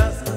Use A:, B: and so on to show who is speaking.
A: сейчас